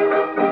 Música